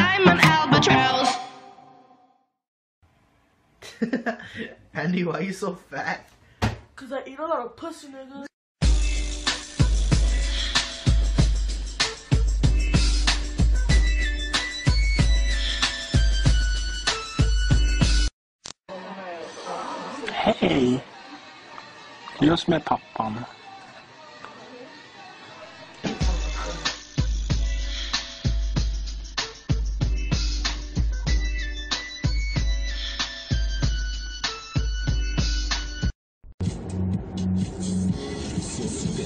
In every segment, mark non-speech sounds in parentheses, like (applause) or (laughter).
I'm an albatross. (laughs) Andy, why are you so fat? Cause I eat a lot of pussy, nigga. Hej! Just med pappan.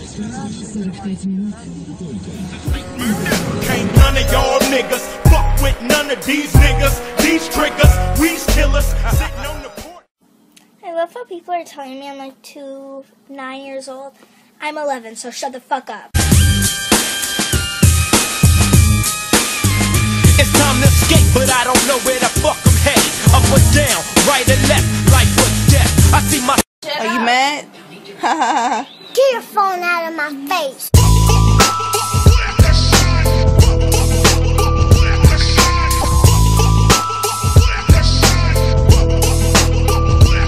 Can't none of y'all niggas fuck with none of these niggas. These triggers, we's killers, sitting on the. I love how people are telling me I'm like two, nine years old. I'm 11, so shut the fuck up. It's time to escape, but I don't know where the fuck I'm my face.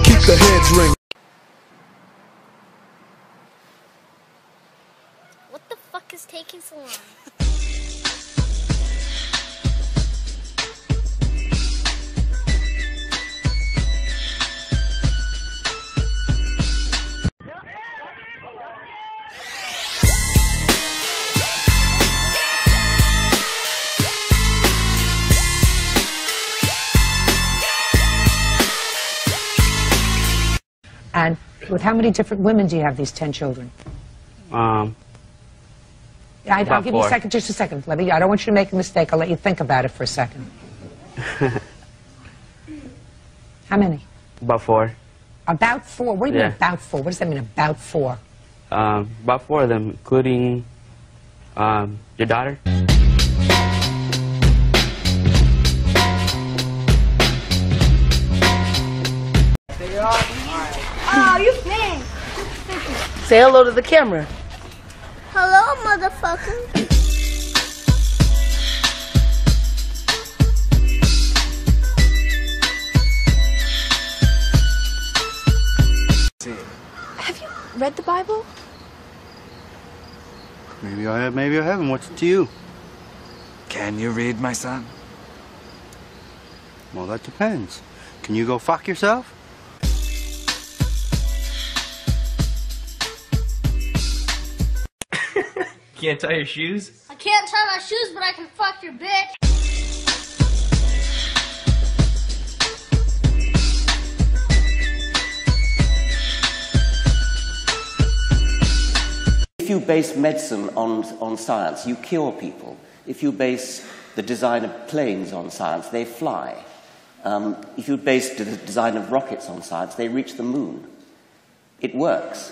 keep the heads ring. What the fuck is taking so long? And with how many different women do you have these 10 children? Um, I, I'll About give you a second, just a second. Let me, I don't want you to make a mistake. I'll let you think about it for a second. (laughs) how many? about four. About four. What do you mean about four? What does that mean, about four? Um, about four of them, including um, your daughter. Oh, you think? Say hello to the camera. Hello, motherfucker. Have you read the Bible? Maybe I have, maybe I haven't. What's it to you? Can you read, my son? Well, that depends. Can you go fuck yourself? Can't tie your shoes? I can't tie my shoes, but I can fuck your bitch. If you base medicine on, on science, you cure people. If you base the design of planes on science, they fly. Um, if you base the design of rockets on science, they reach the moon. It works,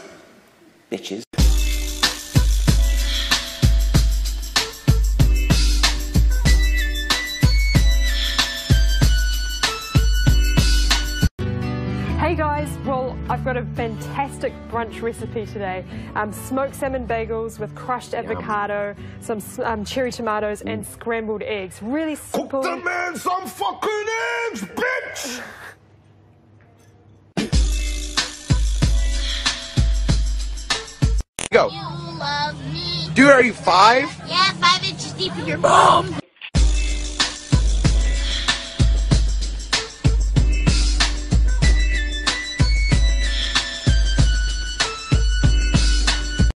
bitches. Hey guys, well, I've got a fantastic brunch recipe today. Um, smoked salmon bagels with crushed avocado, some um, cherry tomatoes, and scrambled eggs. Really simple. Cook The man some fucking eggs, bitch! Go. You love me. Dude, are you five? Yeah, five inches deep in your bum.